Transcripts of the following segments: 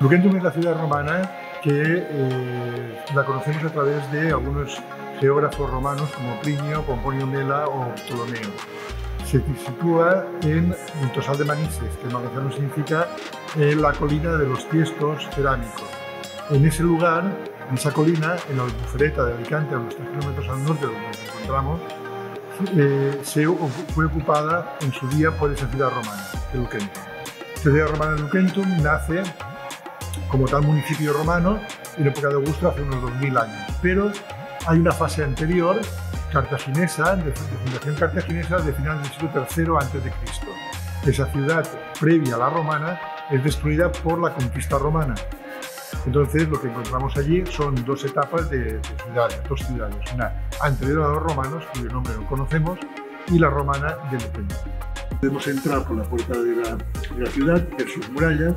Luquentum es la ciudad romana que eh, la conocemos a través de algunos geógrafos romanos como Plinio, Pomponio Mela o Ptolomeo. Se sitúa en un Tosal de Manises, que en valenciano significa en la colina de los tiestos cerámicos. En ese lugar, en esa colina, en la albufereta de Alicante, a unos 3 kilómetros al norte de donde nos encontramos, eh, se fue ocupada en su día por esa ciudad romana, de Luquentum. La ciudad romana de Luquentum nace como tal municipio romano en época de Augusto hace unos 2000 años. Pero hay una fase anterior, cartaginesa, de, fundación cartaginesa de final del siglo III a.C. Esa ciudad previa a la romana es destruida por la conquista romana. Entonces lo que encontramos allí son dos etapas de, ciudades, dos ciudades, una anterior a los romanos, cuyo nombre no conocemos, y la romana de Lepeño. Podemos entrar por la puerta de la, de la ciudad, ver sus murallas,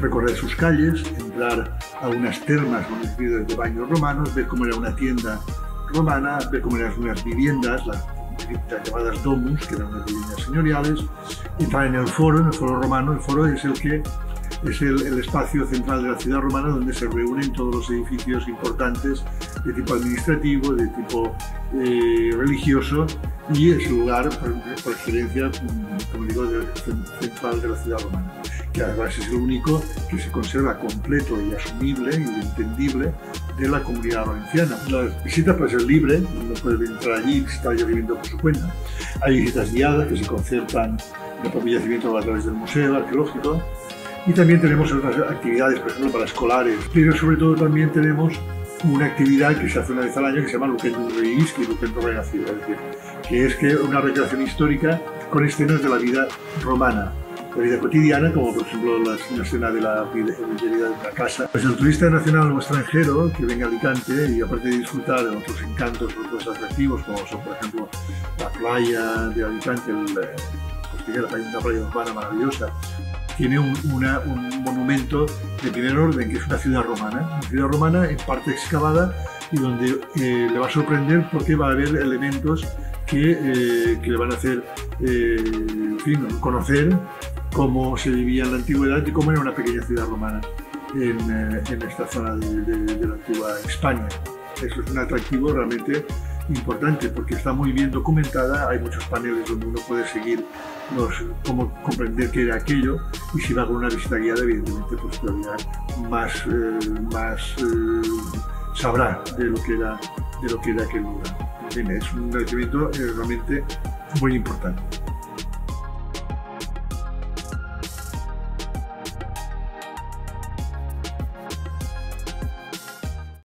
recorrer sus calles, entrar a unas termas conocidas de baños romanos, ver cómo era una tienda romana, ver cómo eran unas viviendas, las, llamadas domus, que eran unas viviendas señoriales, entrar en el foro, en el foro romano, el foro es el que es el, espacio central de la ciudad romana donde se reúnen todos los edificios importantes de tipo administrativo, de tipo eh, religioso y es el lugar por, excelencia, como digo, central de la ciudad romana que además es el único que se conserva completo y asumible y entendible de la comunidad valenciana. La visita puede ser libre, uno puede entrar allí y visitar viviendo por su cuenta. Hay visitas guiadas que se concertan en el propio yacimiento a través del museo arqueológico y también tenemos otras actividades, por ejemplo, para escolares, pero sobre todo también tenemos una actividad que se hace una vez al año que se llama Luquendo Reisky, Luquendo Renacido, es que es que una recreación histórica con escenas de la vida romana la vida cotidiana, como por ejemplo la, escena de la vida de la casa. Pues el turista nacional o extranjero que venga a Alicante y aparte de disfrutar de otros encantos, otros atractivos, como son por ejemplo la playa de Alicante, el, eh, pues, una playa urbana maravillosa, tiene un, un, monumento de primer orden, que es una ciudad romana, una ciudad romana en parte excavada y donde eh, le va a sorprender porque va a haber elementos que, eh, que le van a hacer en fin, conocer cómo se vivía en la antigüedad y cómo era una pequeña ciudad romana en, eh, esta zona de, la antigua España. Eso es un atractivo realmente importante porque está muy bien documentada, hay muchos paneles donde uno puede seguir cómo comprender qué era aquello y si va con una visita guiada evidentemente pues todavía más, eh, más eh, sabrá de lo que era de lo que era aquel lugar. es un agradecimiento realmente muy importante.